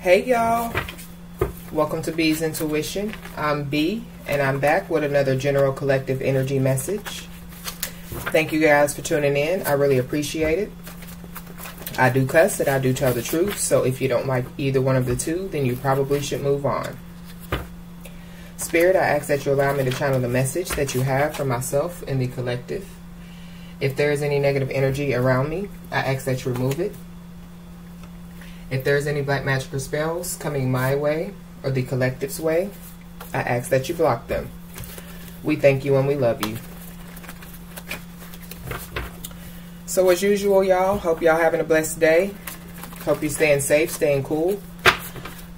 Hey y'all, welcome to Beez Intuition. I'm B and I'm back with another general collective energy message. Thank you guys for tuning in. I really appreciate it. I do cuss and I do tell the truth, so if you don't like either one of the two, then you probably should move on. Spirit, I ask that you allow me to channel the message that you have for myself and the collective. If there is any negative energy around me, I ask that you remove it if there's any black magic or spells coming my way or the collective's way, I ask that you block them. We thank you and we love you. So as usual, y'all, hope y'all having a blessed day. Hope you're staying safe, staying cool.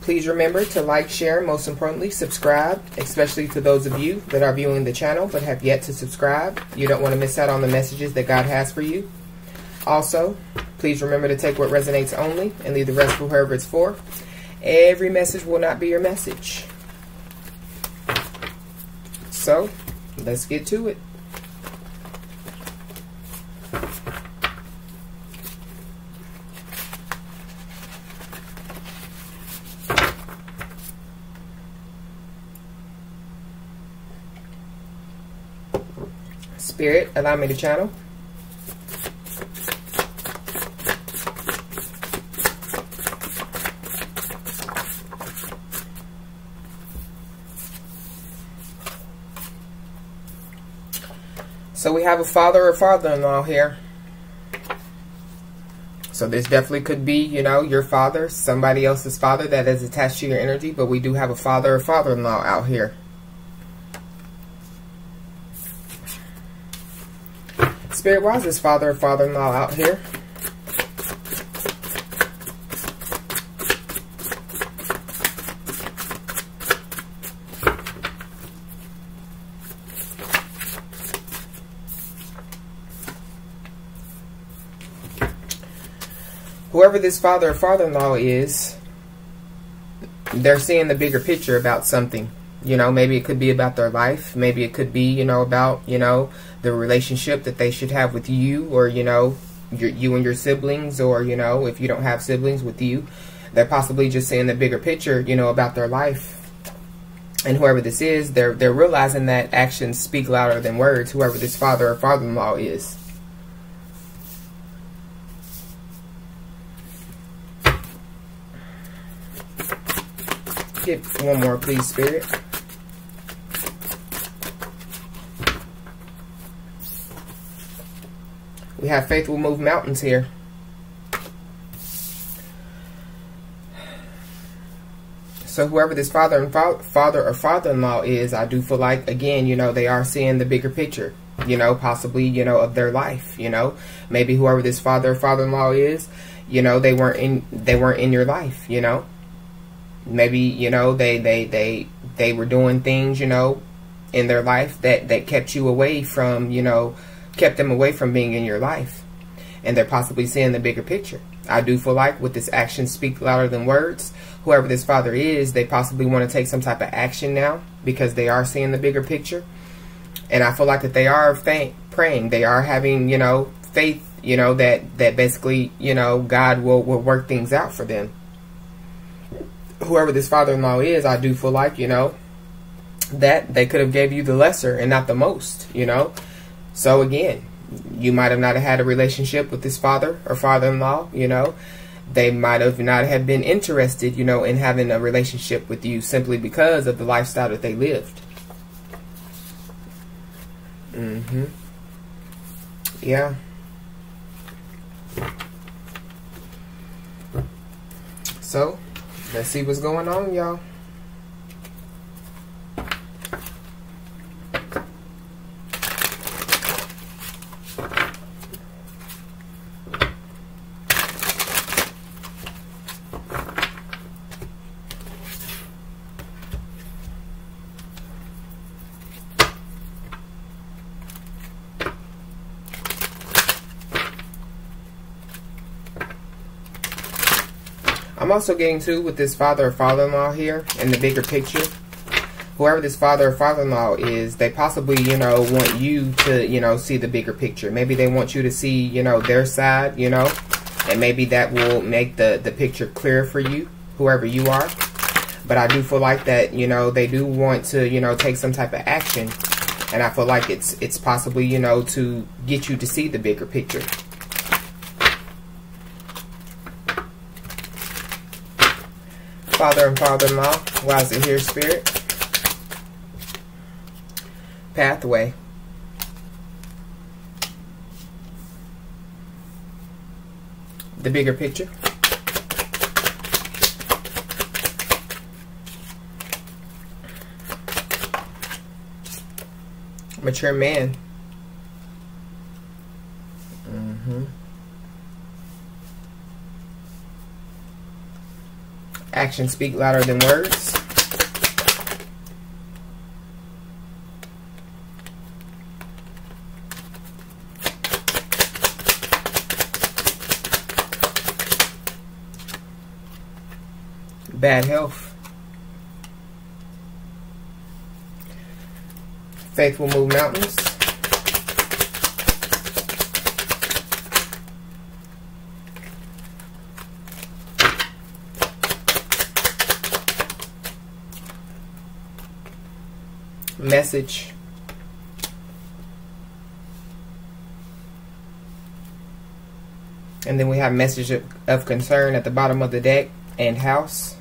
Please remember to like, share, and most importantly, subscribe, especially to those of you that are viewing the channel but have yet to subscribe. You don't want to miss out on the messages that God has for you. Also, please remember to take what resonates only and leave the rest for whoever it's for. Every message will not be your message. So, let's get to it. Spirit, allow me to channel. So we have a father or father-in-law here. So this definitely could be, you know, your father, somebody else's father that is attached to your energy, but we do have a father or father-in-law out here. Spirit, why is this father or father-in-law out here? whoever this father or father-in-law is, they're seeing the bigger picture about something. You know, maybe it could be about their life. Maybe it could be, you know, about, you know, the relationship that they should have with you or, you know, your, you and your siblings or, you know, if you don't have siblings with you. They're possibly just seeing the bigger picture, you know, about their life. And whoever this is, they're they're realizing that actions speak louder than words, whoever this father or father-in-law is. Get one more, please, Spirit. We have faith will move mountains here. So whoever this father and fa father or father-in-law is, I do feel like, again, you know, they are seeing the bigger picture, you know, possibly, you know, of their life, you know. Maybe whoever this father or father-in-law is, you know, they weren't in they weren't in your life, you know maybe you know they they they they were doing things you know in their life that that kept you away from you know kept them away from being in your life. And they're possibly seeing the bigger picture. I do feel like with this action speak louder than words. Whoever this father is they possibly want to take some type of action now because they are seeing the bigger picture. And i feel like that they are praying. They are having you know faith you know that that basically you know god will will work things out for them whoever this father-in-law is, I do feel like, you know, that they could have gave you the lesser and not the most, you know. So again, you might have not had a relationship with this father or father-in-law, you know. They might have not have been interested, you know, in having a relationship with you simply because of the lifestyle that they lived. Mm-hmm. Yeah. So, Let's see what's going on, y'all. Also getting to with this father or father-in-law here in the bigger picture. Whoever this father or father-in-law is, they possibly, you know, want you to, you know, see the bigger picture. Maybe they want you to see, you know, their side, you know, and maybe that will make the, the picture clear for you. whoever you are. But I do feel like that, you know, they do want to, you know, take some type of action. And I feel like it's it's possibly, you know, to get you to see the bigger picture. Father and father-in-law, why is it here, Spirit? Pathway. The bigger picture. Mature man. Mm-hmm. Actions speak louder than words. Bad health. Faith will move mountains. Message. And then we have message of, of concern at the bottom of the deck and house.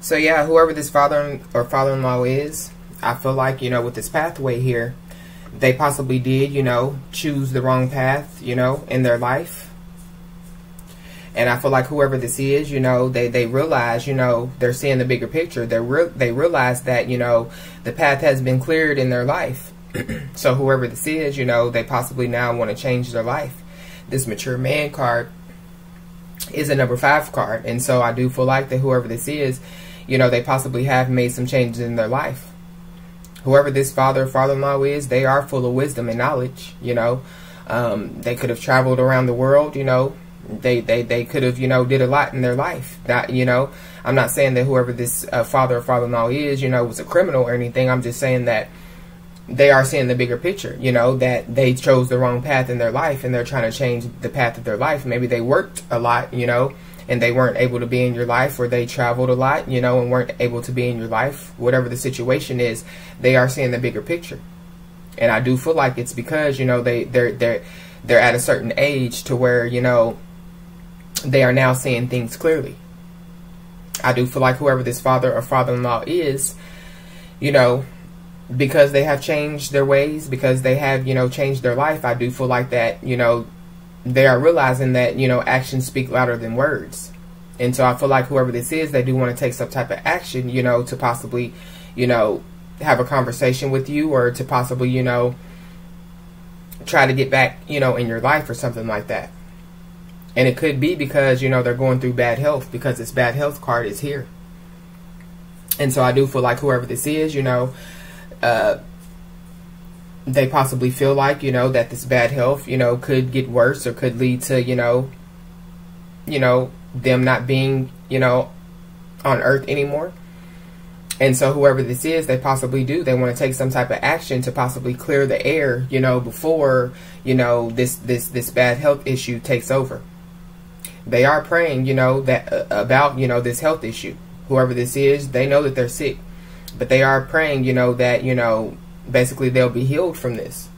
So yeah, whoever this father or father-in-law is, I feel like, you know, with this pathway here, they possibly did, you know, choose the wrong path, you know, in their life and I feel like whoever this is, you know, they, they realize, you know, they're seeing the bigger picture. They re- they realize that, you know, the path has been cleared in their life. so whoever this is, you know, they possibly now want to change their life. This mature man card is a number five card. And so I do feel like that whoever this is, you know, they possibly have made some changes in their life. Whoever this father or father-in-law is, they are full of wisdom and knowledge, you know. Um, they could have traveled around the world, you know, they they they could have you know did a lot in their life. That you know i'm not saying that whoever this uh, father or father-in-law is you know was a criminal or anything. I'm just saying that they are seeing the bigger picture you know that they chose the wrong path in their life and they're trying to change the path of their life. Maybe they worked a lot you know and they weren't able to be in your life or they traveled a lot you know and weren't able to be in your life whatever the situation is they are seeing the bigger picture. And i do feel like it's because you know they they're they're they're at a certain age to where you know they are now seeing things clearly. I do feel like whoever this father or father-in-law is, you know, because they have changed their ways, because they have, you know, changed their life, I do feel like that, you know, they are realizing that, you know, actions speak louder than words. And so I feel like whoever this is, they do want to take some type of action, you know, to possibly, you know, have a conversation with you or to possibly, you know, try to get back, you know, in your life or something like that. And it could be because, you know, they're going through bad health because this bad health card is here. And so I do feel like whoever this is, you know, uh, they possibly feel like, you know, that this bad health, you know, could get worse or could lead to, you know, you know, them not being, you know, on earth anymore. And so whoever this is, they possibly do. They want to take some type of action to possibly clear the air, you know, before, you know, this this this bad health issue takes over they are praying, you know, that uh, about, you know, this health issue. Whoever this is, they know that they're sick. But they are praying, you know, that, you know, basically they'll be healed from this.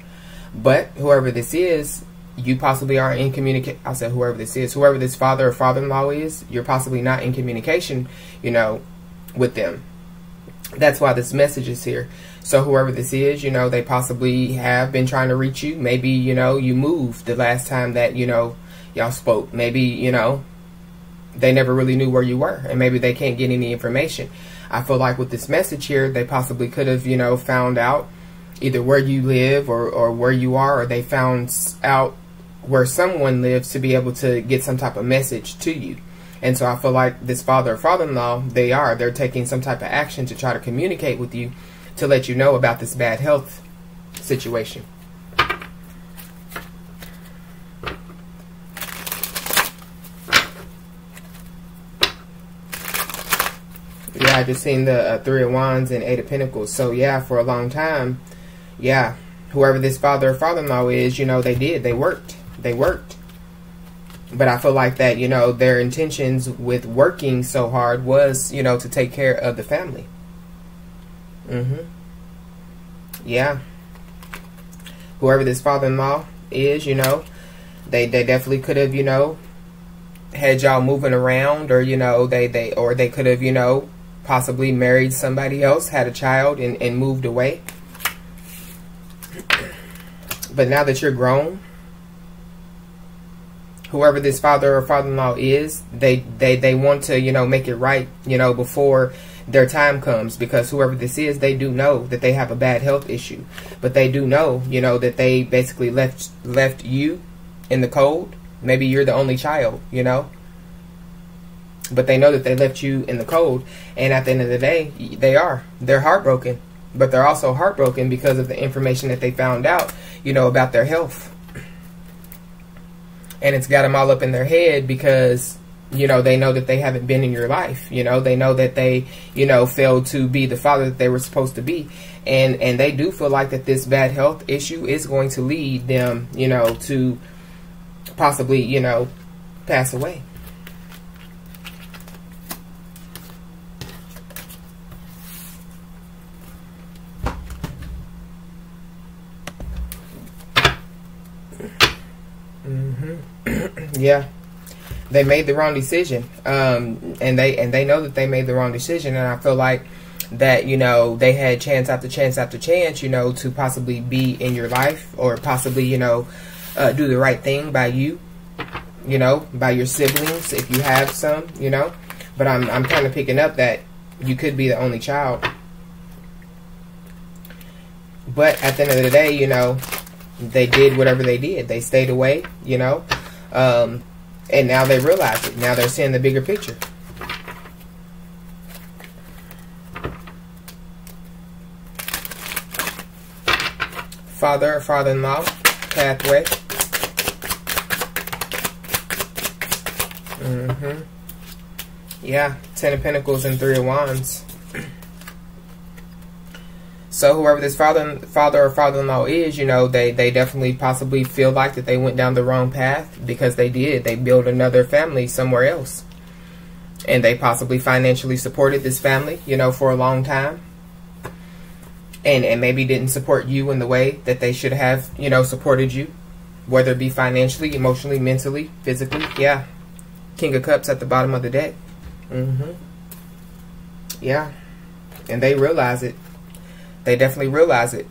But whoever this is, you possibly are in communication. I said whoever this is, whoever this father or father-in-law is, you're possibly not in communication, you know, with them. That's why this message is here. So whoever this is, you know, they possibly have been trying to reach you. Maybe, you know, you moved the last time that, you know, y'all spoke. Maybe, you know, they never really knew where you were and maybe they can't get any information. I feel like with this message here, they possibly could have, you know, found out either where you live or, or where you are, or they found out where someone lives to be able to get some type of message to you. And so I feel like this father or father-in-law, they are, they're taking some type of action to try to communicate with you to let you know about this bad health situation. Yeah, I just seen the uh, Three of Wands and Eight of Pentacles. So yeah, for a long time, yeah, whoever this father or father-in-law is, you know, they did. They worked. They worked. But I feel like that, you know, their intentions with working so hard was, you know, to take care of the family. Mm-hmm. Yeah. Whoever this father-in-law is, you know, they they definitely could have, you know, had y'all moving around or, you know, they, they or they could have, you know, possibly married somebody else, had a child and, and moved away. But now that you're grown, whoever this father or father-in-law is, they, they, they want to, you know, make it right, you know, before their time comes because whoever this is, they do know that they have a bad health issue. But they do know, you know, that they basically left left you in the cold. Maybe you're the only child, you know. But they know that they left you in the cold. And at the end of the day, they are. They're heartbroken. But they're also heartbroken because of the information that they found out, you know, about their health. And it's got them all up in their head because you know they know that they haven't been in your life you know they know that they you know failed to be the father that they were supposed to be and and they do feel like that this bad health issue is going to lead them you know to possibly you know pass away mm-hmm. Yeah they made the wrong decision, um, and they and they know that they made the wrong decision. And I feel like that you know they had chance after chance after chance, you know, to possibly be in your life or possibly you know uh, do the right thing by you, you know, by your siblings if you have some, you know. But I'm I'm kind of picking up that you could be the only child. But at the end of the day, you know, they did whatever they did. They stayed away, you know. Um, and now they realize it. Now they're seeing the bigger picture. Father, father-in-law, pathway. Mm-hmm. Yeah, Ten of Pentacles and Three of Wands. So whoever this father, father or father-in-law is, you know, they, they definitely possibly feel like that they went down the wrong path because they did. They built another family somewhere else. And they possibly financially supported this family, you know, for a long time. And, and maybe didn't support you in the way that they should have, you know, supported you. Whether it be financially, emotionally, mentally, physically. Yeah. King of Cups at the bottom of the deck. Mm-hmm. Yeah. And they realize it they definitely realize it.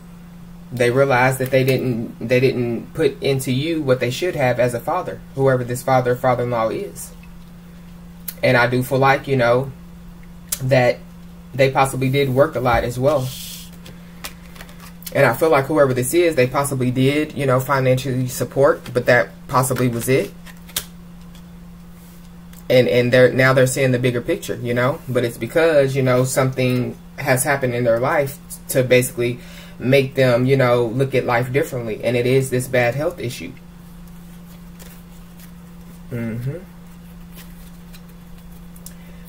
They realize that they didn't they didn't put into you what they should have as a father, whoever this father or father-in-law is. And I do feel like, you know, that they possibly did work a lot as well. And I feel like whoever this is, they possibly did, you know, financially support, but that possibly was it. And and they're now they're seeing the bigger picture, you know. But it's because, you know, something has happened in their life to basically make them, you know, look at life differently. And it is this bad health issue. Mm-hmm.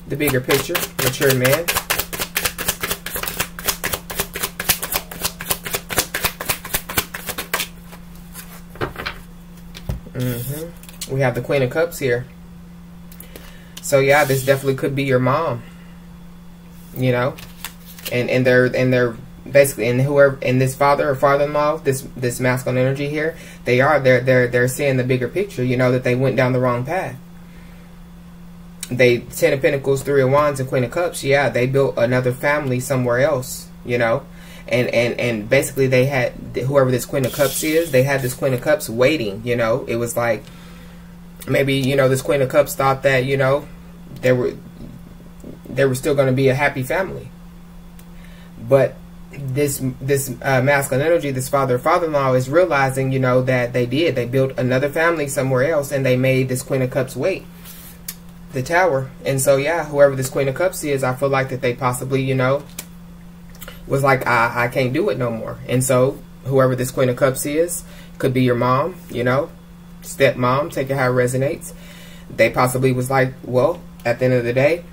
The bigger picture, mature man. Mm-hmm. We have the Queen of Cups here. So yeah, this definitely could be your mom. You know, and and they're and they're basically and whoever and this father or father-in-law this this masculine energy here they are they're they're they're seeing the bigger picture you know that they went down the wrong path. They ten of pentacles three of wands and queen of cups yeah they built another family somewhere else you know? And and and basically they had whoever this queen of cups is they had this queen of cups waiting you know? It was like maybe you know this queen of cups thought that you know they were they were still going to be a happy family but this this uh, masculine energy, this father father-in-law is realizing, you know, that they did. They built another family somewhere else, and they made this Queen of Cups wait. The Tower, and so yeah, whoever this Queen of Cups is, I feel like that they possibly, you know, was like, I I can't do it no more, and so whoever this Queen of Cups is could be your mom, you know, stepmom, take it how it resonates. They possibly was like, well, at the end of the day,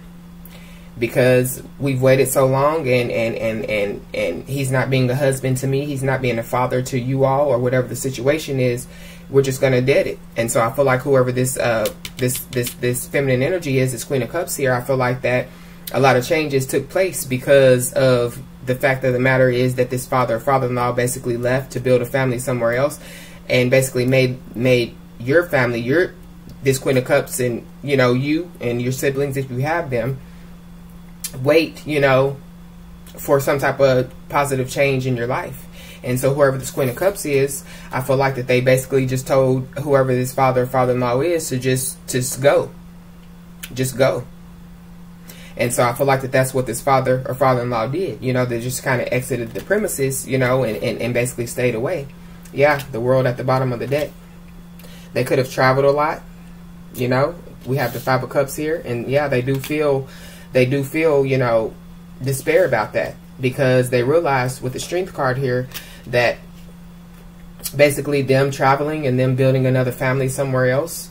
because we've waited so long and, and, and, and, and he's not being a husband to me. He's not being a father to you all or whatever the situation is. we're just gonna dead it. And so I feel like whoever this uh this this this feminine energy is, this Queen of Cups here, I feel like that a lot of changes took place because of the fact of the matter is that this father or father-in-law basically left to build a family somewhere else and basically made made your family your this queen of cups and you know you and your siblings if you have them wait you know for some type of positive change in your life and so whoever this queen of cups is i feel like that they basically just told whoever this father or father-in-law is to just just go just go and so I feel like that that's what this father or father-in-law did. You know, they just kind of exited the premises, you know, and, and, and basically stayed away. Yeah, the world at the bottom of the deck. They could have traveled a lot, you know. We have the Five of Cups here. And yeah, they do feel, they do feel, you know, despair about that. Because they realize with the Strength card here that basically them traveling and them building another family somewhere else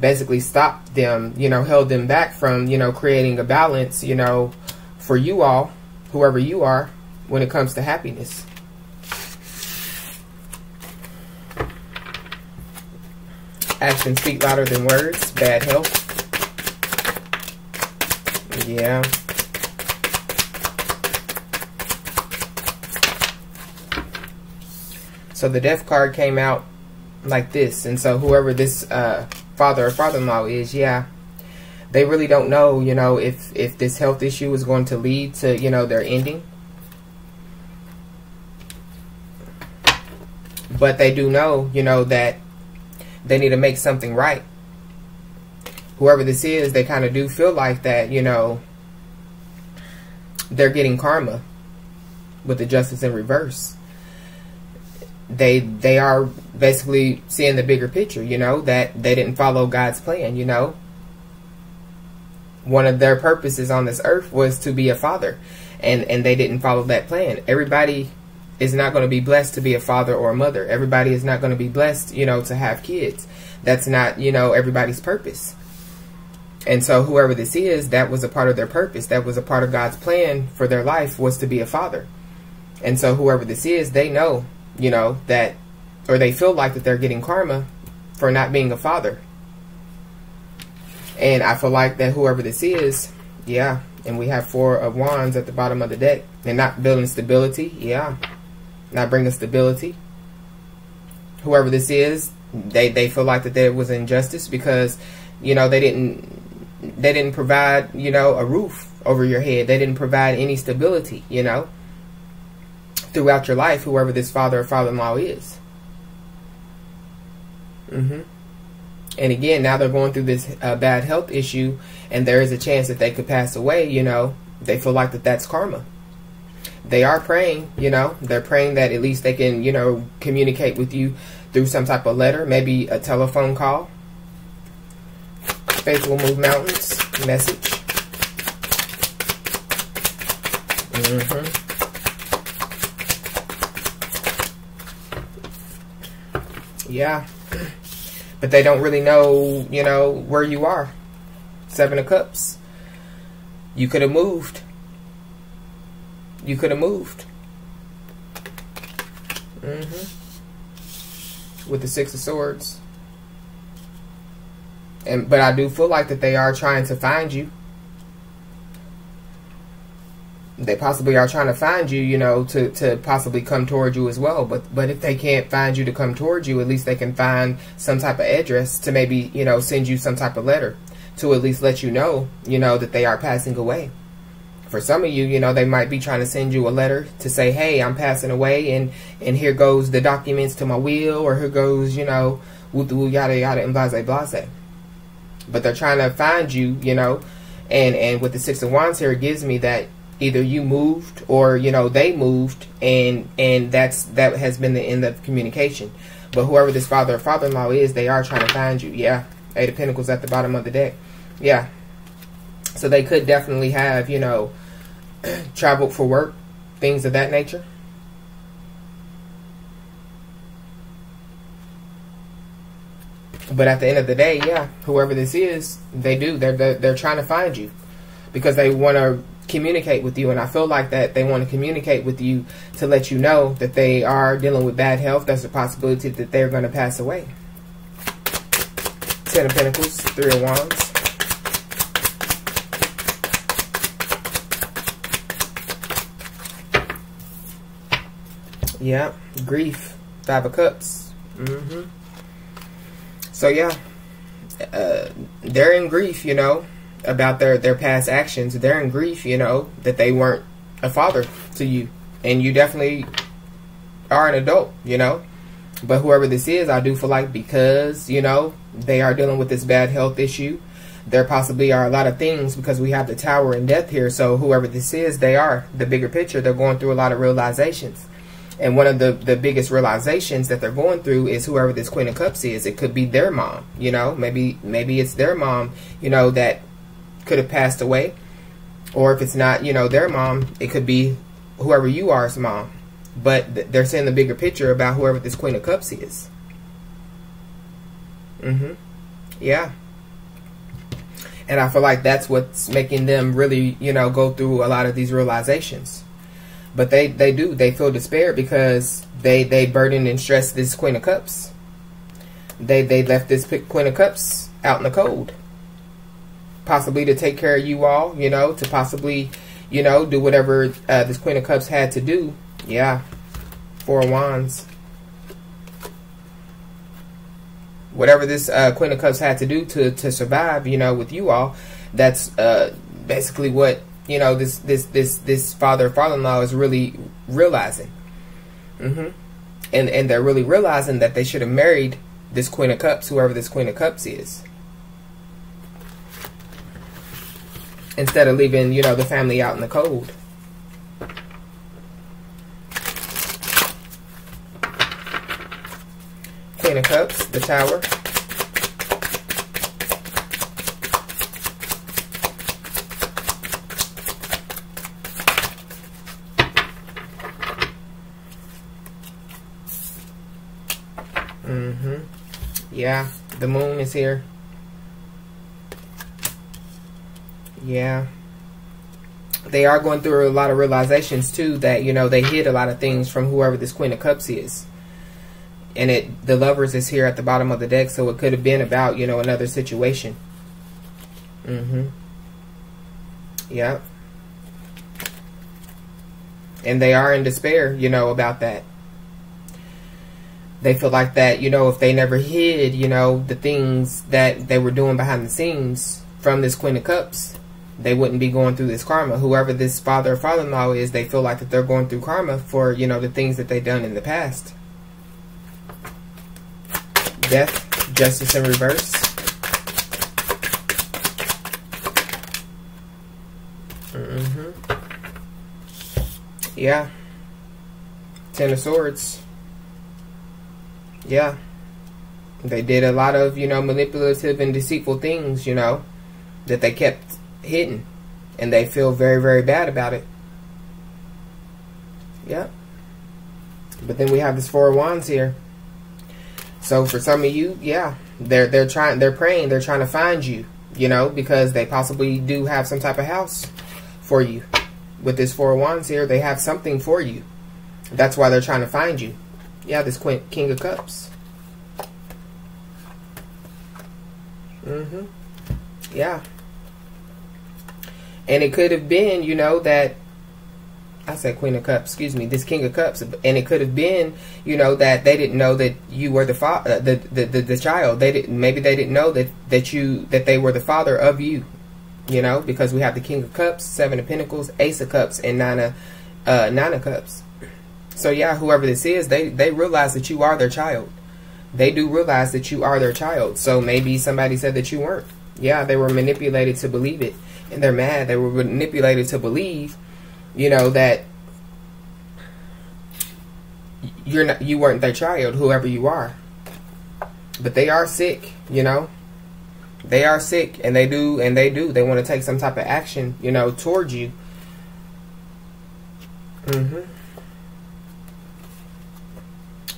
basically stopped them, you know, held them back from, you know, creating a balance, you know, for you all, whoever you are, when it comes to happiness. Actions speak louder than words. Bad health. Yeah. So the death card came out like this. And so whoever this uh, father or father-in-law is, yeah, they really don't know, you know, if, if this health issue is going to lead to, you know, their ending. But they do know, you know, that they need to make something right. Whoever this is, they kind of do feel like that, you know, they're getting karma with the justice in reverse they they are basically seeing the bigger picture, you know, that they didn't follow God's plan, you know. One of their purposes on this earth was to be a father, and and they didn't follow that plan. Everybody is not going to be blessed to be a father or a mother. Everybody is not going to be blessed, you know, to have kids. That's not, you know, everybody's purpose. And so whoever this is, that was a part of their purpose. That was a part of God's plan for their life was to be a father. And so whoever this is, they know you know, that, or they feel like that they're getting karma for not being a father. And I feel like that whoever this is, yeah, and we have four of wands at the bottom of the deck. They're not building stability, yeah, not bringing stability. Whoever this is, they, they feel like that there was injustice because, you know, they didn't they didn't provide, you know, a roof over your head. They didn't provide any stability, you know throughout your life, whoever this father or father-in-law is. Mm-hmm. And again, now they're going through this uh, bad health issue, and there is a chance that they could pass away. You know, they feel like that that's karma. They are praying. You know, they're praying that at least they can, you know, communicate with you through some type of letter, maybe a telephone call. Faith will move mountains. Message. Mm-hmm. Yeah. But they don't really know, you know, where you are. Seven of Cups. You could have moved. You could have moved. Mm-hmm. With the Six of Swords. And but I do feel like that they are trying to find you they possibly are trying to find you, you know, to, to possibly come towards you as well. But but if they can't find you to come towards you, at least they can find some type of address to maybe, you know, send you some type of letter to at least let you know, you know, that they are passing away. For some of you, you know, they might be trying to send you a letter to say, hey, I'm passing away and, and here goes the documents to my will or here goes, you know, yada yada and blase blase. But they're trying to find you, you know, and, and with the Six of Wands here, it gives me that either you moved or you know they moved and and that's that has been the end of communication. But whoever this father or father-in-law is they are trying to find you. Yeah. Eight of pentacles at the bottom of the deck. Yeah. So they could definitely have you know traveled for work things of that nature but at the end of the day yeah whoever this is they do they're they're, they're trying to find you because they want to communicate with you. And I feel like that they want to communicate with you to let you know that they are dealing with bad health. There's a possibility that they're going to pass away. Ten of Pentacles, Three of Wands. Yeah, grief, Five of Cups. Mm-hmm. So yeah, uh, they're in grief, you know, about their their past actions. They're in grief, you know, that they weren't a father to you, and you definitely are an adult, you know. But whoever this is, I do feel like because, you know, they are dealing with this bad health issue, there possibly are a lot of things because we have the tower and death here. So whoever this is, they are the bigger picture. They're going through a lot of realizations. And one of the, the biggest realizations that they're going through is whoever this Queen of Cups is. It could be their mom, you know, maybe maybe it's their mom, you know, that could have passed away. Or if it's not, you know, their mom, it could be whoever you are's mom. But th they're saying the bigger picture about whoever this Queen of Cups is. Mm-hmm. Yeah. And I feel like that's what's making them really, you know, go through a lot of these realizations. But they, they do. They feel despair because they, they burden and stress this Queen of Cups. They, they left this Queen of Cups out in the cold. Possibly to take care of you all, you know, to possibly, you know, do whatever uh, this Queen of Cups had to do yeah. Four of Wands. Whatever this uh, Queen of Cups had to do to, to survive, you know, with you all, that's uh, basically what, you know, this this this this father father-in-law is really realizing. Mm-hmm. And, and they're really realizing that they should have married this Queen of Cups, whoever this Queen of Cups is. Instead of leaving, you know, the family out in the cold. Queen of Cups, the Tower. Mm-hmm. Yeah, the moon is here. Yeah. They are going through a lot of realizations, too, that, you know, they hid a lot of things from whoever this Queen of Cups is. And it the lovers is here at the bottom of the deck so it could have been about you know another situation. Mm-hmm. Yeah and they are in despair you know about that they feel like that you know if they never hid you know the things that they were doing behind the scenes from this queen of cups they wouldn't be going through this karma whoever this father or father-in-law is they feel like that they're going through karma for you know the things that they've done in the past Death, Justice in Reverse. Mm-hmm. Yeah. Ten of Swords. Yeah. They did a lot of, you know, manipulative and deceitful things, you know, that they kept hidden. And they feel very, very bad about it. Yeah. But then we have this Four of Wands here. So for some of you, yeah, they're they're trying they're praying, they're trying to find you, you know, because they possibly do have some type of house for you. With this four of wands here, they have something for you. That's why they're trying to find you. Yeah, this king of cups. Mm-hmm. Yeah. And it could have been, you know, that I said Queen of Cups, excuse me, this King of Cups, and it could have been, you know, that they didn't know that you were the father, uh, the, the, the the child. They didn't, maybe they didn't know that that you that they were the father of you, you know, because we have the King of Cups, Seven of Pentacles, Ace of Cups, and Nine of uh, Nine of Cups. So yeah, whoever this is, they they realize that you are their child. They do realize that you are their child. So maybe somebody said that you weren't. Yeah, they were manipulated to believe it, and they're mad. They were manipulated to believe you know that you're not you weren't their child whoever you are but they are sick you know they are sick and they do and they do they want to take some type of action you know towards you mhm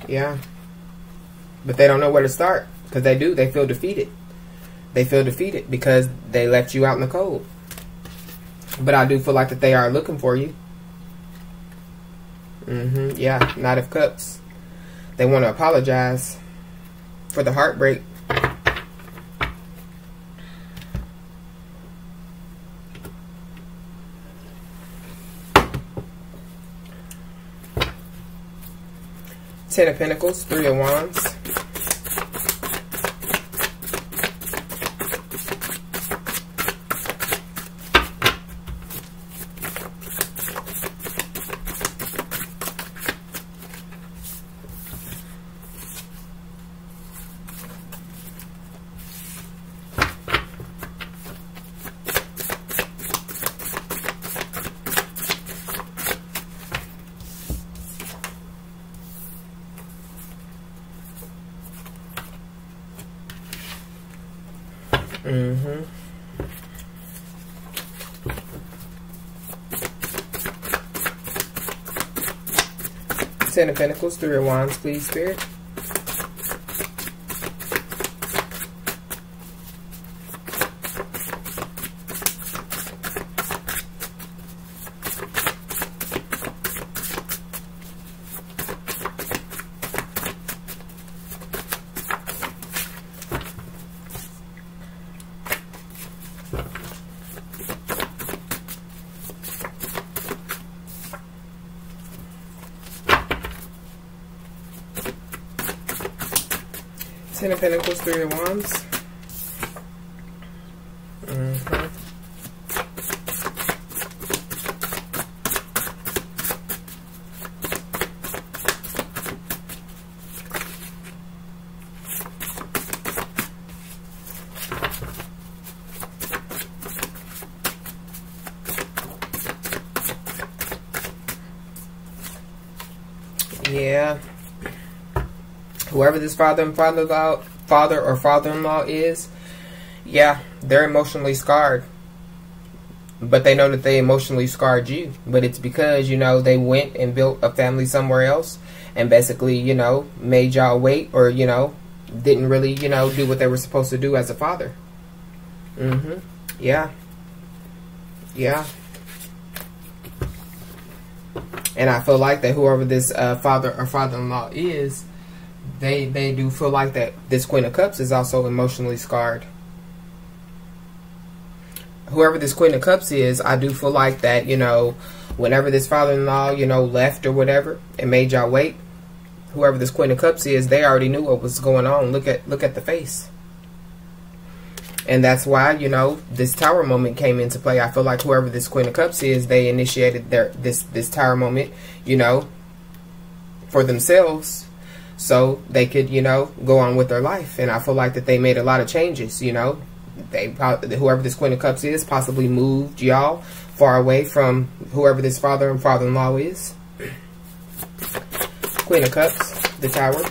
yeah but they don't know where to start because they do they feel defeated they feel defeated because they left you out in the cold but I do feel like that they are looking for you. Mm-hmm. Yeah, Knight of Cups. They want to apologize for the heartbreak. Ten of Pentacles, Three of Wands. Mm-hmm. Ten of Pentacles, Three of Wands, please, Spirit. Ten of Pentacles, Three of Wands. Mm -hmm. Yeah whoever this father and father-in-law, father or father-in-law is, yeah, they're emotionally scarred. But they know that they emotionally scarred you. But it's because, you know, they went and built a family somewhere else and basically, you know, made y'all wait or, you know, didn't really, you know, do what they were supposed to do as a father. Mm-hmm. Yeah. Yeah. And I feel like that whoever this uh, father or father-in-law is, they they do feel like that this Queen of Cups is also emotionally scarred. Whoever this Queen of Cups is, I do feel like that, you know, whenever this father-in-law, you know, left or whatever and made y'all wait, whoever this Queen of Cups is, they already knew what was going on. Look at look at the face. And that's why, you know, this tower moment came into play. I feel like whoever this Queen of Cups is, they initiated their this this tower moment, you know, for themselves so they could, you know, go on with their life. And I feel like that they made a lot of changes, you know. They whoever this Queen of Cups is possibly moved y'all far away from whoever this father and father-in-law is. Queen of Cups, the Tower.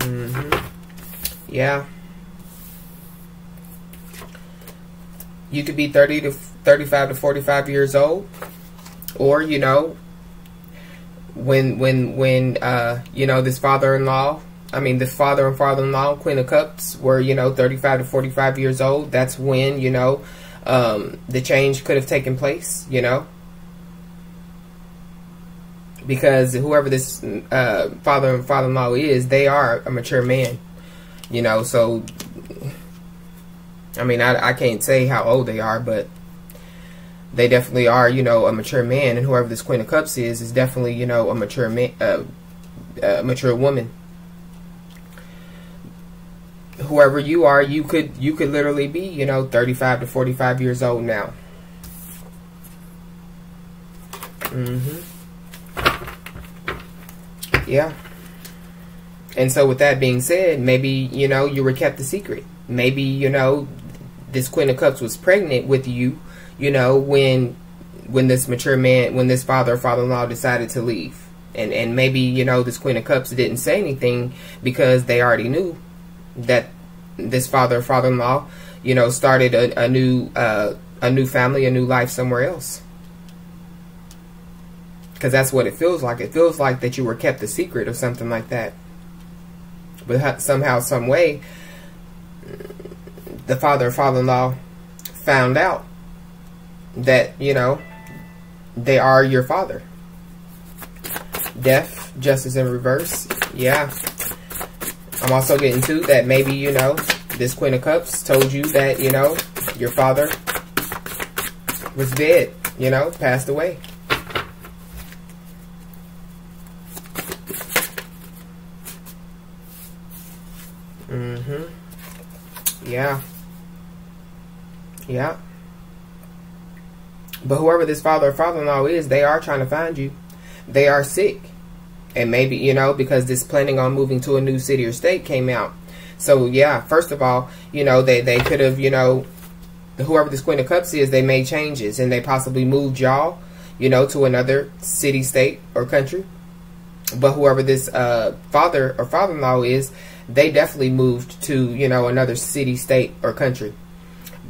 Mm -hmm. Yeah. You could be 30 to 35 to 45 years old. Or you know when when when uh you know this father-in-law I mean this father and father-in-law queen of cups were you know 35 to 45 years old that's when you know um the change could have taken place you know? Because whoever this uh father and father-in-law is they are a mature man you know? So I mean I, I can't say how old they are but they definitely are, you know, a mature man, and whoever this Queen of Cups is is definitely, you know, a mature man, uh, a mature woman. Whoever you are, you could you could literally be, you know, 35 to 45 years old now. Mm-hmm. Yeah. And so with that being said, maybe, you know, you were kept a secret. Maybe, you know, this Queen of Cups was pregnant with you you know, when when this mature man, when this father or father-in-law decided to leave. And, and maybe, you know, this Queen of Cups didn't say anything because they already knew that this father or father-in-law, you know, started a, a new uh, a new family, a new life somewhere else. Because that's what it feels like. It feels like that you were kept a secret or something like that. But somehow, some way, the father or father-in-law found out that, you know, they are your father. Death, justice in reverse. Yeah. I'm also getting to that maybe, you know, this Queen of Cups told you that, you know, your father was dead, you know, passed away. Mm-hmm. Yeah. Yeah. But whoever this father or father-in-law is, they are trying to find you. They are sick. And maybe, you know, because this planning on moving to a new city or state came out. So, yeah, first of all, you know, they, they could have, you know, whoever this Queen of Cups is, they made changes and they possibly moved y'all, you know, to another city, state, or country. But whoever this uh, father or father-in-law is, they definitely moved to, you know, another city, state, or country.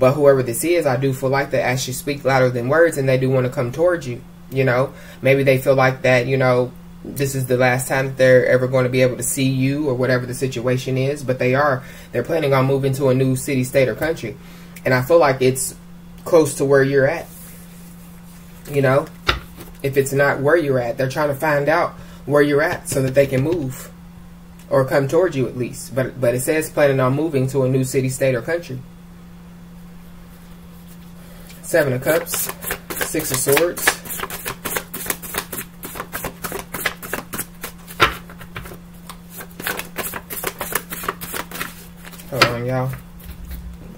But whoever this is, I do feel like they actually speak louder than words and they do want to come towards you. You know, maybe they feel like that, you know, this is the last time that they're ever going to be able to see you or whatever the situation is. But they are. They're planning on moving to a new city, state, or country. And I feel like it's close to where you're at. You know, if it's not where you're at, they're trying to find out where you're at so that they can move or come towards you at least. But but it says planning on moving to a new city, state, or country. Seven of Cups, Six of Swords. Hold on, y'all.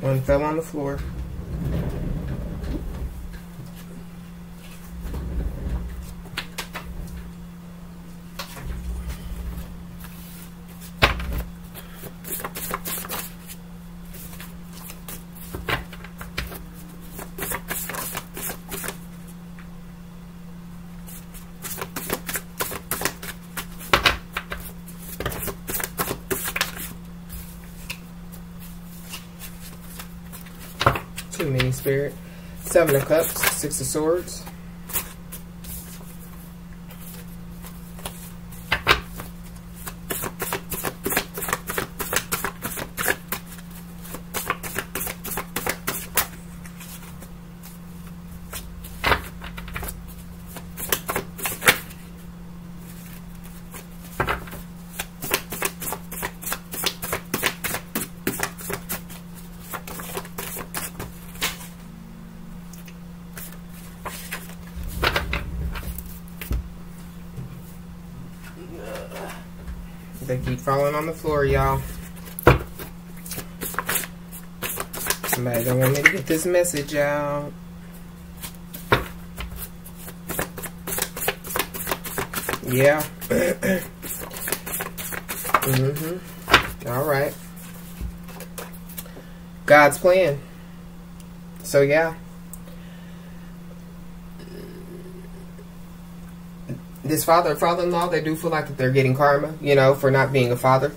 One fell on the floor. Too many spirit. Seven of Cups, Six of Swords. They keep falling on the floor, y'all. Somebody don't want me to get this message out. Yeah. mm-hmm. All right. God's plan. So, yeah. This father or father-in-law, they do feel like that they're getting karma, you know, for not being a father,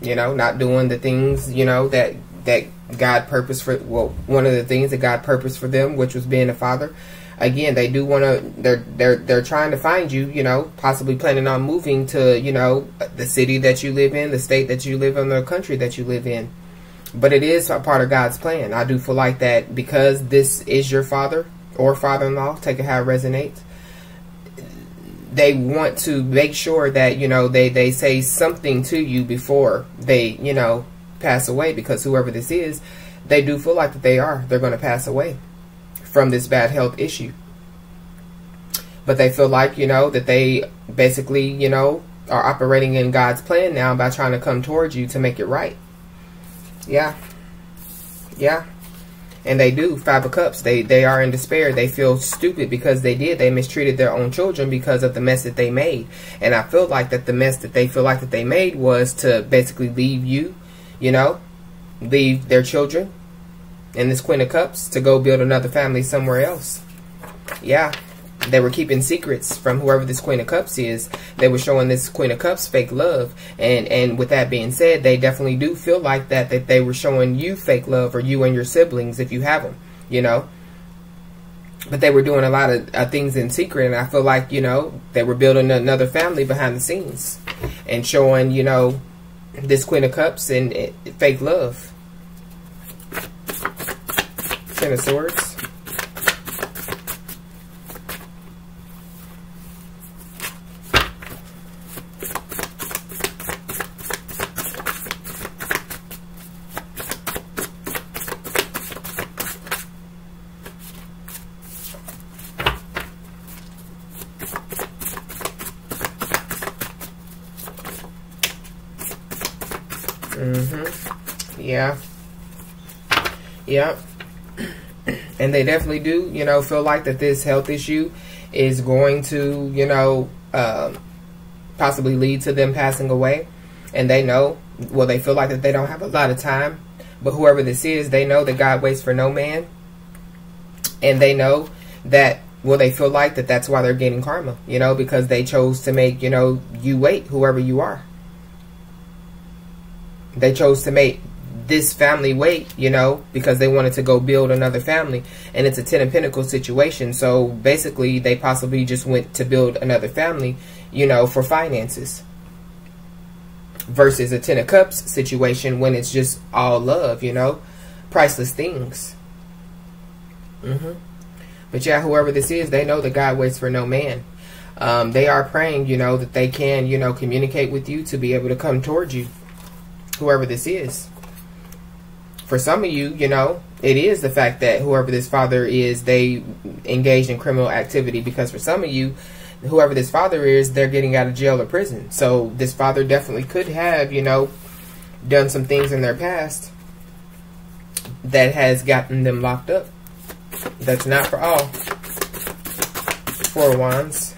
you know, not doing the things, you know, that that God purposed for. Well, one of the things that God purposed for them, which was being a father. Again, they do want to. They're they're they're trying to find you, you know, possibly planning on moving to, you know, the city that you live in, the state that you live in, the country that you live in. But it is a part of God's plan. I do feel like that because this is your father or father-in-law. Take it how it resonates they want to make sure that you know they they say something to you before they you know pass away because whoever this is they do feel like that they are they're going to pass away from this bad health issue. But they feel like you know that they basically you know are operating in God's plan now by trying to come towards you to make it right. Yeah. Yeah and they do five of cups. They they are in despair. They feel stupid because they did. They mistreated their own children because of the mess that they made. And i feel like that the mess that they feel like that they made was to basically leave you you know leave their children and this queen of cups to go build another family somewhere else. Yeah they were keeping secrets from whoever this Queen of Cups is. They were showing this Queen of Cups fake love. And and with that being said, they definitely do feel like that, that they were showing you fake love or you and your siblings if you have them, you know. But they were doing a lot of uh, things in secret. And I feel like, you know, they were building another family behind the scenes. And showing, you know, this Queen of Cups and uh, fake love. Ten of Swords. Mm-hmm. Yeah. Yeah. And they definitely do, you know, feel like that this health issue is going to, you know, um, possibly lead to them passing away. And they know, well, they feel like that they don't have a lot of time. But whoever this is, they know that God waits for no man. And they know that, well, they feel like that that's why they're getting karma, you know, because they chose to make, you know, you wait, whoever you are. They chose to make this family wait, you know, because they wanted to go build another family. And it's a Ten of Pentacles situation. So basically, they possibly just went to build another family, you know, for finances. Versus a Ten of Cups situation when it's just all love, you know, priceless things. Mm-hmm. But yeah, whoever this is, they know that God waits for no man. Um, they are praying, you know, that they can, you know, communicate with you to be able to come towards you whoever this is. For some of you, you know, it is the fact that whoever this father is, they engaged in criminal activity because for some of you, whoever this father is, they're getting out of jail or prison. So this father definitely could have, you know, done some things in their past that has gotten them locked up. That's not for all. Four Wands.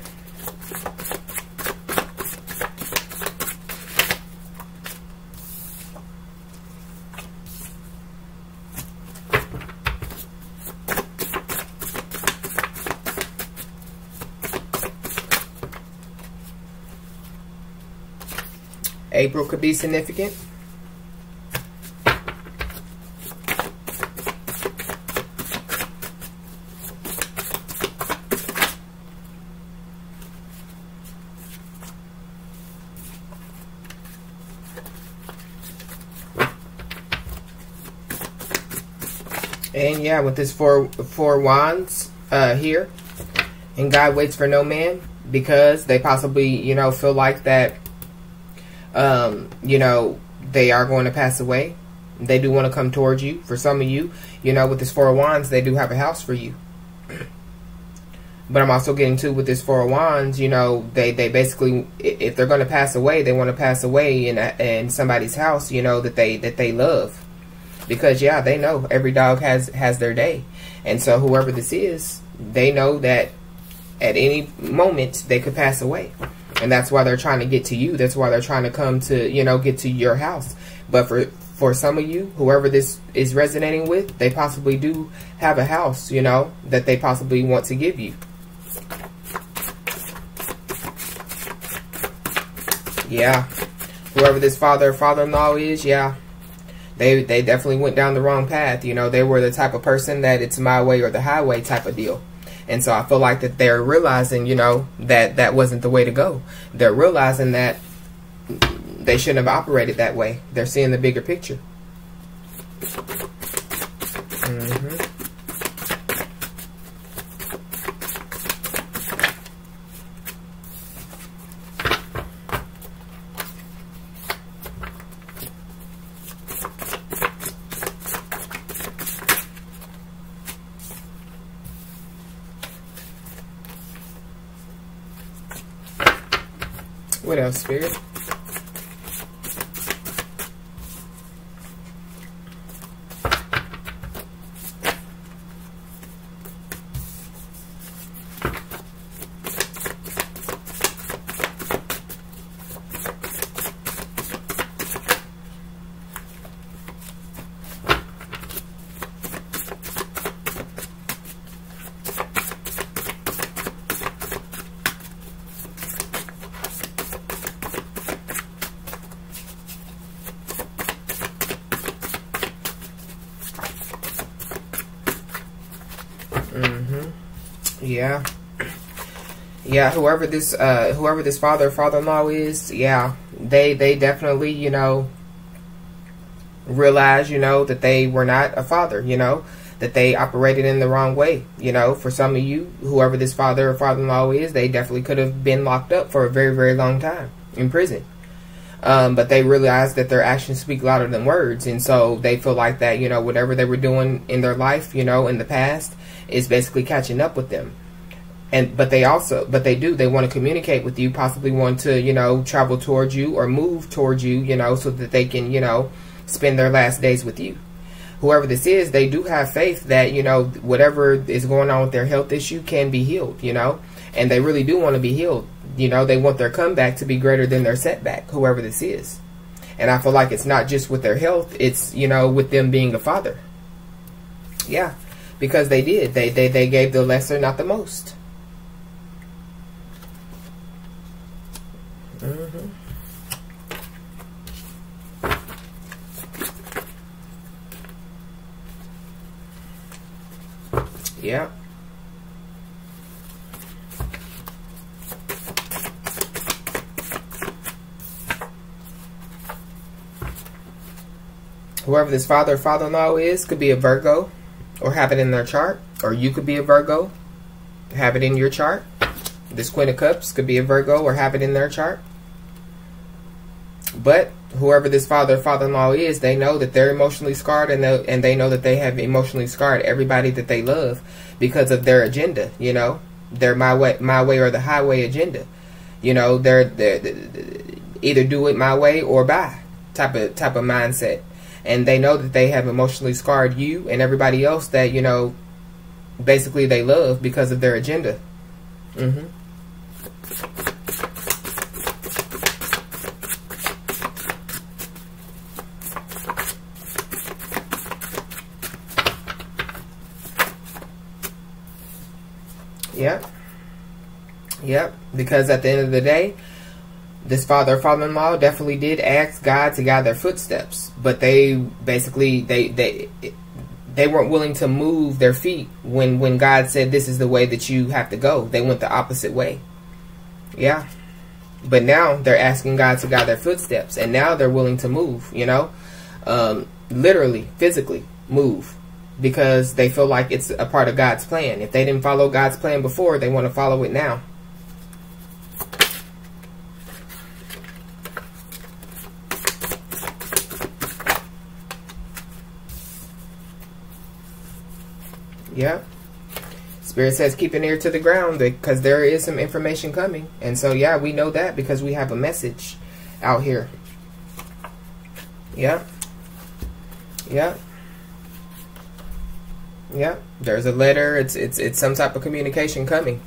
April could be significant. And yeah, with this four four wands uh, here, and God waits for no man because they possibly you know feel like that um, you know, they are going to pass away. They do want to come towards you. For some of you, you know, with this Four of Wands, they do have a house for you. But I'm also getting to with this Four of Wands, you know, they, they basically, if they're going to pass away, they want to pass away in, a, in somebody's house, you know, that they, that they love. Because, yeah, they know every dog has, has their day. And so whoever this is, they know that at any moment they could pass away. And that's why they're trying to get to you. That's why they're trying to come to, you know, get to your house. But for for some of you, whoever this is resonating with, they possibly do have a house, you know, that they possibly want to give you. Yeah. Whoever this father or father-in-law is, yeah. They they definitely went down the wrong path. You know, they were the type of person that it's my way or the highway type of deal. And so I feel like that they're realizing, you know, that that wasn't the way to go. They're realizing that they shouldn't have operated that way. They're seeing the bigger picture. Mm -hmm. Spirit? Yeah. Yeah, whoever this uh whoever this father father-in-law is, yeah, they they definitely, you know, realize, you know, that they were not a father, you know, that they operated in the wrong way. You know, for some of you, whoever this father or father-in-law is, they definitely could have been locked up for a very, very long time in prison. Um, but they realize that their actions speak louder than words. And so they feel like that, you know, whatever they were doing in their life, you know, in the past, is basically catching up with them. And but they also but they do they want to communicate with you possibly want to you know travel towards you or move towards you you know so that they can you know spend their last days with you. Whoever this is they do have faith that you know whatever is going on with their health issue can be healed you know? And they really do want to be healed. You know they want their comeback to be greater than their setback whoever this is. And i feel like it's not just with their health it's you know with them being a father. Yeah because they did. They they, they gave the lesser not the most Mm-hmm. Yeah. Whoever this father or father-in-law is could be a Virgo or have it in their chart. Or you could be a Virgo, have it in your chart. This Queen of Cups could be a Virgo or have it in their chart. But whoever this father father-in-law is, they know that they're emotionally scarred and they, and they know that they have emotionally scarred everybody that they love because of their agenda, you know, their my way, my way or the highway agenda. You know, they're, they're, they're either do it my way or buy type of type of mindset. And they know that they have emotionally scarred you and everybody else that, you know, basically they love because of their agenda. Mm-hmm. Yep. Yep. Because at the end of the day, this father father-in-law definitely did ask God to guide their footsteps, but they basically they they they weren't willing to move their feet when when God said this is the way that you have to go. They went the opposite way. Yeah. But now they're asking God to guide their footsteps, and now they're willing to move. You know, um, literally, physically move because they feel like it's a part of God's plan. If they didn't follow God's plan before, they want to follow it now. Yeah. Spirit says keep an ear to the ground because there is some information coming. And so, yeah, we know that because we have a message out here. Yeah. Yeah. Yeah, there's a letter. It's it's it's some type of communication coming.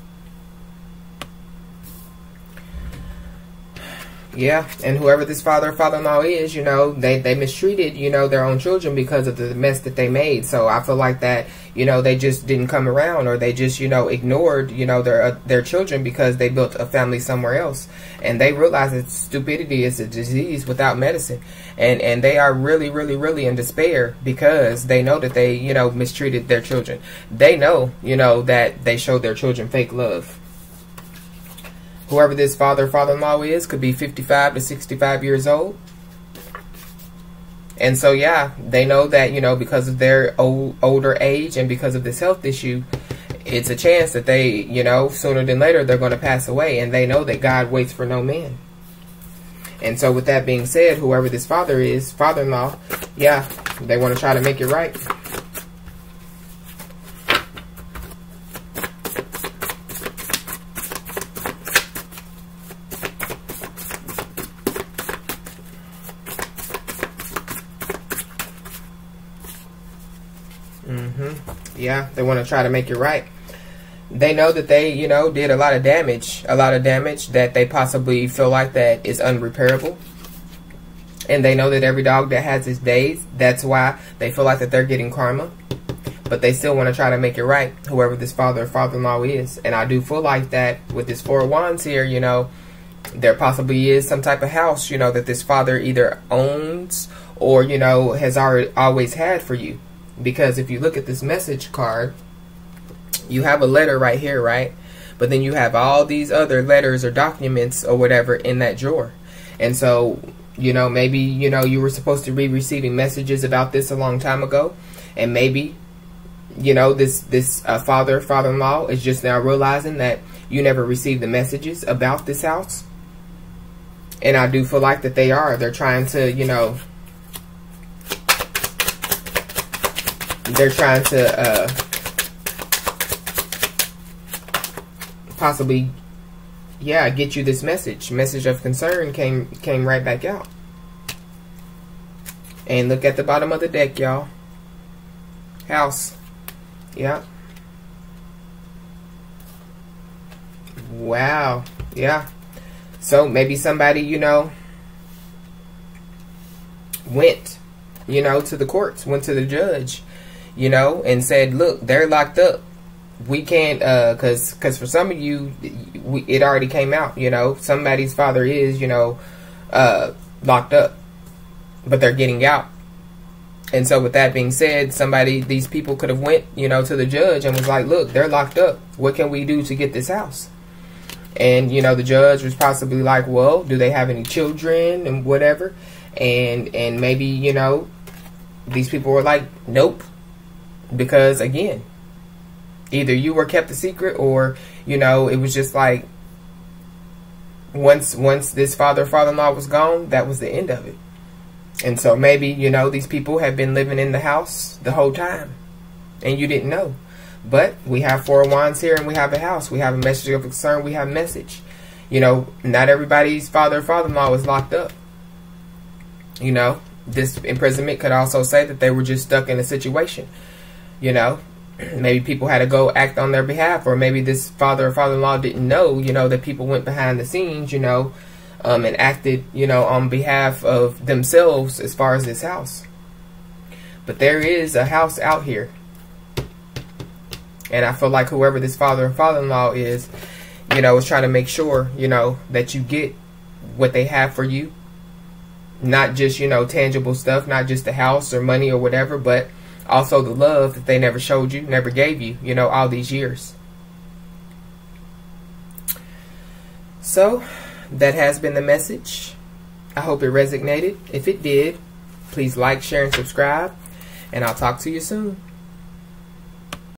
Yeah, and whoever this father or father-in-law is, you know, they, they mistreated, you know, their own children because of the mess that they made. So I feel like that, you know, they just didn't come around or they just, you know, ignored, you know, their uh, their children because they built a family somewhere else. And they realize that stupidity is a disease without medicine. And and they are really, really, really in despair because they know that they, you know, mistreated their children. They know, you know, that they showed their children fake love whoever this father father-in-law is could be 55 to 65 years old. And so yeah they know that you know because of their old, older age and because of this health issue it's a chance that they you know sooner than later they're going to pass away and they know that god waits for no man. And so with that being said whoever this father is father-in-law yeah they want to try to make it right Yeah, they want to try to make it right. They know that they, you know, did a lot of damage, a lot of damage that they possibly feel like that is unrepairable. And they know that every dog that has its days, that's why they feel like that they're getting karma. But they still want to try to make it right, whoever this father or father-in-law is. And I do feel like that with this Four of Wands here, you know, there possibly is some type of house, you know, that this father either owns or, you know, has already always had for you. Because if you look at this message card, you have a letter right here, right? But then you have all these other letters or documents or whatever in that drawer. And so, you know, maybe, you know, you were supposed to be receiving messages about this a long time ago. And maybe, you know, this, this uh, father, father-in-law is just now realizing that you never received the messages about this house. And I do feel like that they are. They're trying to, you know, they're trying to uh, possibly, yeah, get you this message. Message of concern came came right back out. And look at the bottom of the deck, y'all. House. Yeah. Wow. Yeah. So maybe somebody, you know, went, you know, to the courts, went to the judge, you know, and said, look, they're locked up. We can't, uh, cause, cause for some of you, we, it already came out, you know, somebody's father is, you know, uh, locked up, but they're getting out. And so with that being said, somebody, these people could have went, you know, to the judge and was like, look, they're locked up. What can we do to get this house? And, you know, the judge was possibly like, well, do they have any children and whatever? And, and maybe, you know, these people were like, nope. Because again, either you were kept a secret or, you know, it was just like, once, once this father, father-in-law was gone, that was the end of it. And so maybe, you know, these people have been living in the house the whole time and you didn't know. But we have four wands here and we have a house. We have a message of concern. We have message. You know, not everybody's father father-in-law was locked up. You know, this imprisonment could also say that they were just stuck in a situation. You know, maybe people had to go act on their behalf or maybe this father or father-in-law didn't know, you know, that people went behind the scenes, you know, um, and acted, you know, on behalf of themselves as far as this house. But there is a house out here and I feel like whoever this father and father-in-law is, you know, is trying to make sure, you know, that you get what they have for you. Not just, you know, tangible stuff, not just the house or money or whatever, but also the love that they never showed you, never gave you, you know, all these years. So, that has been the message. I hope it resonated. If it did, please like, share, and subscribe. And I'll talk to you soon.